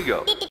we go.